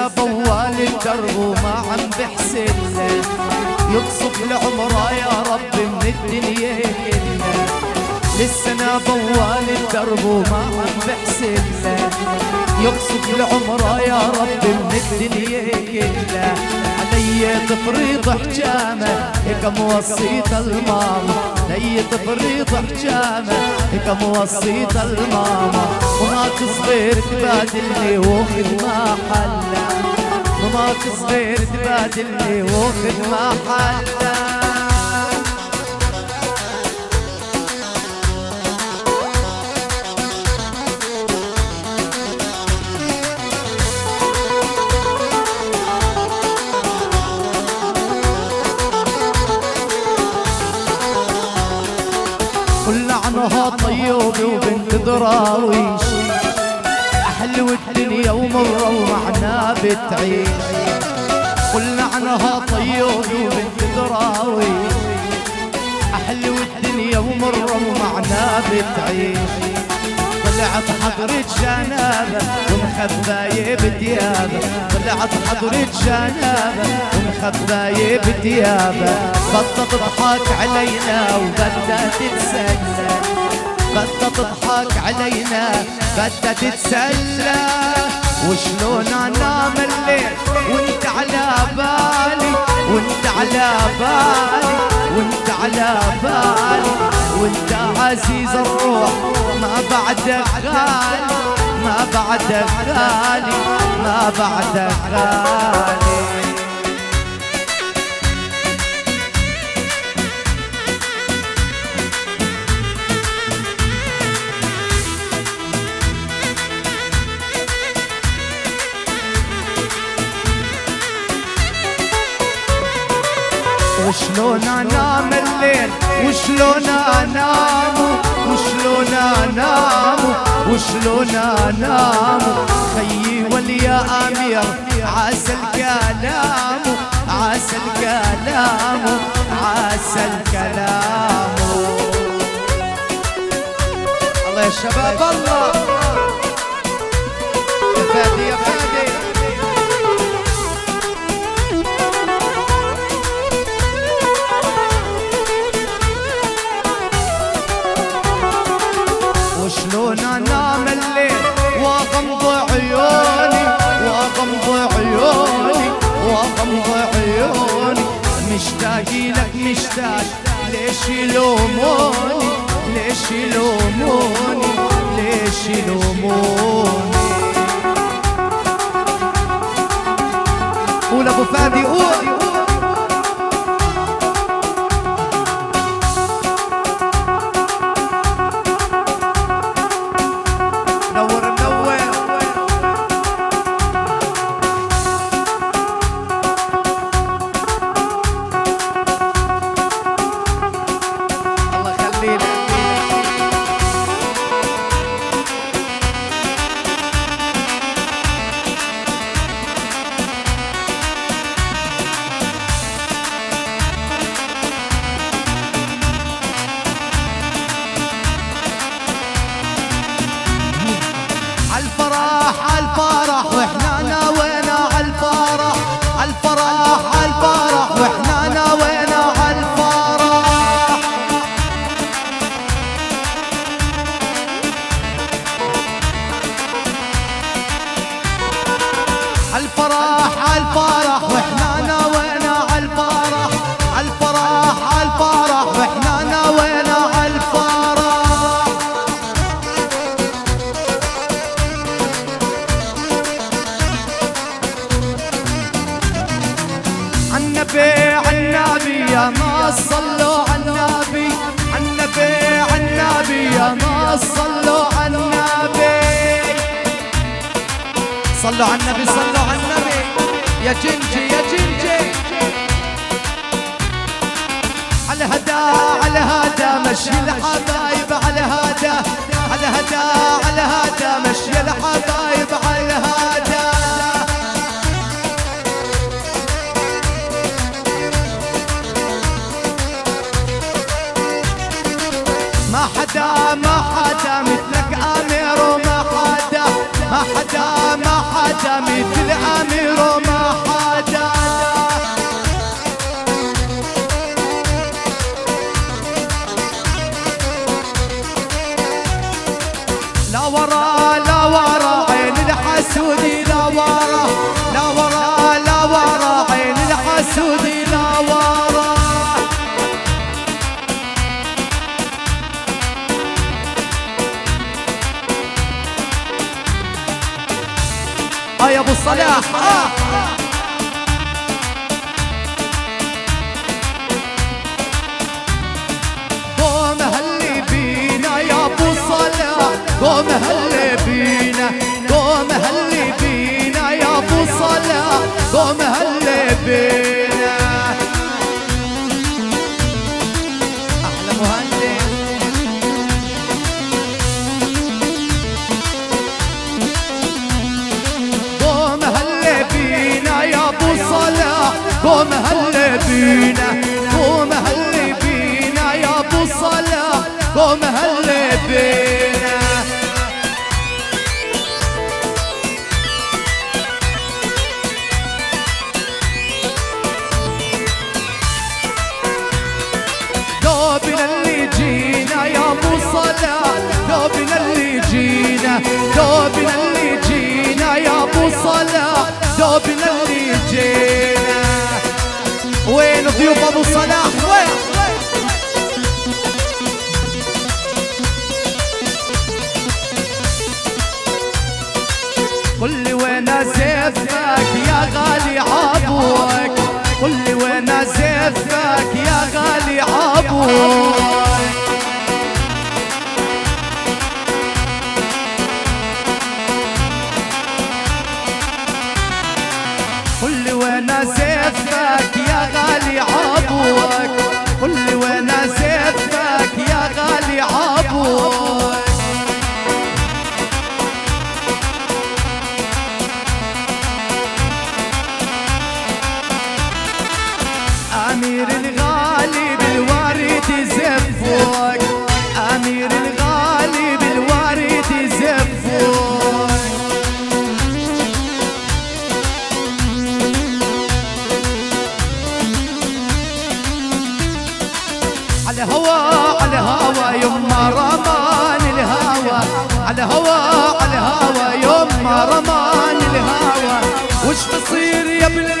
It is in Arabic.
للسنة بوال الدرب وما عم بحسن يقصف العمر يا رب من الدنيا. كلها للسنة بوال الدرب وما عم بحسن يقصف العمر يا رب من الدنيا. كلها علي تفريض حجامة هيك موصيت الماما. علي تفريض حجامة هيك موصيت الماما. وماك صغير تبادلني واخذ ما حلا وماك صغير تبادلني واخذ ما حلا عنها طيوبي وبنت دراويش أحلو الدنيا ومرة بتعيش. قلنا عنها طيوبي وبنت دراويش أحلو الدنيا ومرة ومعنا بتعيش. طلعت حضرة جنابة ومخباية بديابة. طلعت حضرة جنابة ومخباية بديابة. بطة تضحك علينا وبدها تتسلى. بدها تضحك علينا بدها تتسلى. وشلون انام الليل وانت على بالي وانت على بالي وانت على بالي. وانت عزيز الروح ما بعدك غالي ما بعدك غالي ما بعدك غالي. وشلون انام الليل وشلون انام وشلون انام وشلون انام خيي وليا أمير عسى الكلام عسى الكلام عسى الكلام الله يا شباب الله. مشتاق لك مشتاق ليش يلوموني ليش يلوموني ليش يلوموني قول ابو فادي قول صلوا عالنبي صلوا عالنبي صلوا عالنبي يا جنجي يا جنجي. على هدا على هدا مشي ما حدا ما حدا مثلك امير وما حدا. ما حدا ما حدا مثل امير وما حدا. لا ورا لا ورا عين الحسودين يا أبو الصلاح. آه. قوم هلي بينا يا أبو صلاح قوم هلي بينا. قوم هلي بينا يا أبو صلاح قوم هلي بينا. قوم هل بينا قوم هل بينا يا أبو صلاح قوم هل قل لي وين زفك يا غالي عبوك قل لي وين زفك يا غالي عبوك قل لي وين زفك يا غالي عبوك على هوا على هوا يما رمان الهوى. على هوا على هوا يما رمان الهوى. وش بصير يا بالله